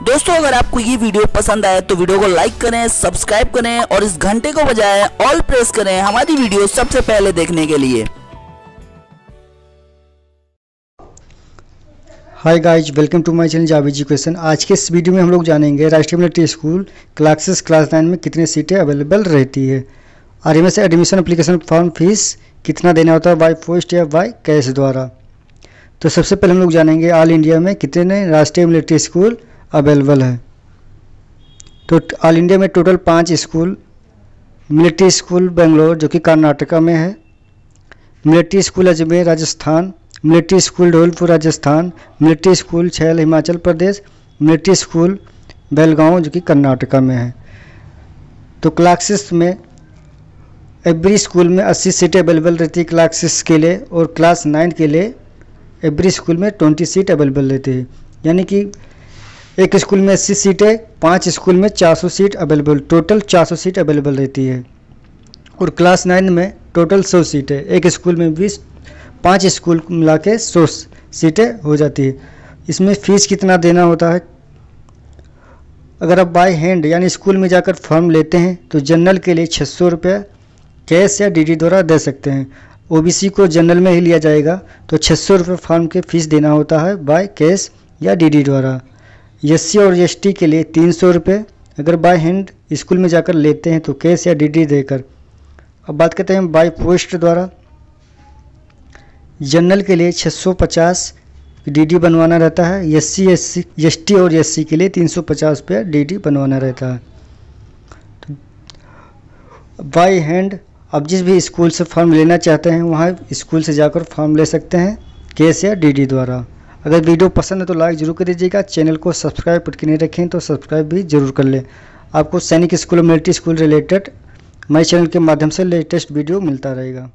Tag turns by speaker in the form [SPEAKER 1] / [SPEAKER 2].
[SPEAKER 1] दोस्तों, अगर आपको ये वीडियो पसंद आए तो वीडियो को लाइक करें सब्सक्राइब करें और इस घंटे को बजाय ऑल प्रेस करें हमारी वीडियो सबसे पहले देखने के लिए।
[SPEAKER 2] Hi guys welcome to my channel Javi education आज के इस वीडियो में हम लोग जानेंगे राष्ट्रीय military school classes class nine में कितनी सीटें अवेलेबल रहती है। और एम से एडमिशन अप्लीकेशन फॉर्म फ़ीस कितना देना होता है बाय पोस्ट या बाय कैश द्वारा। तो सबसे पहले हम लोग जानेंगे ऑल इंडिया में कितने राष्ट्रीय मिलिट्री स्कूल अवेलेबल है। तो ऑल इंडिया में टोटल पाँच स्कूल मिलिट्री स्कूल बेंगलोर जो कि कर्नाटका में है। Military school Ajmer, Rajasthan. Military school Dholpur Rajasthan. Military school Chail Himachal Pradesh. Military school Belgaum, जो कि कर्नाटका में है। तो क्लासेस में एवरी स्कूल में 80 सीटें अवेलेबल रहती है क्लासेस के लिए और क्लास नाइन के लिए एवरी स्कूल में 20 सीट अवेलेबल रहती है। यानी कि एक स्कूल में अस्सी सीटें पाँच स्कूल में 400 seat available total 400 seat available रहती है। और क्लास नाइन में टोटल 100 सीटें एक स्कूल में बीस, पाँच स्कूल मिला के सौ सीटें हो जाती है। इसमें फ़ीस कितना देना होता है? अगर आप बाय हैंड यानी स्कूल में जाकर फॉर्म लेते हैं तो जनरल के लिए छः सौ रुपये कैश या डीडी द्वारा दे सकते हैं। ओबीसी को जनरल में ही लिया जाएगा तो छः सौ रुपये फॉर्म के फ़ीस देना होता है बाय कैश या डीडी द्वारा। एस और एस के लिए तीन सौ रुपये। अगर बाय हैंड स्कूल में जाकर लेते हैं तो कैश या डीडी देकर। अब बात करते हैं बाय पोस्ट द्वारा। जनरल के लिए 650 डीडी बनवाना रहता है। एस सी एस टी और एस सी के लिए तीन 350 रुपया डी बनवाना रहता है। तो बाई हैंड आप जिस भी स्कूल से फॉर्म लेना चाहते हैं, वहाँ स्कूल से जाकर फॉर्म ले सकते हैं, कैश या डीडी द्वारा। अगर वीडियो पसंद है तो लाइक ज़रूर कर दीजिएगा। चैनल को सब्सक्राइब करके नहीं रखें तो सब्सक्राइब भी ज़रूर कर लें। आपको सैनिक स्कूल और मिलिट्री स्कूल रिलेटेड मेरे चैनल के माध्यम से लेटेस्ट वीडियो मिलता रहेगा।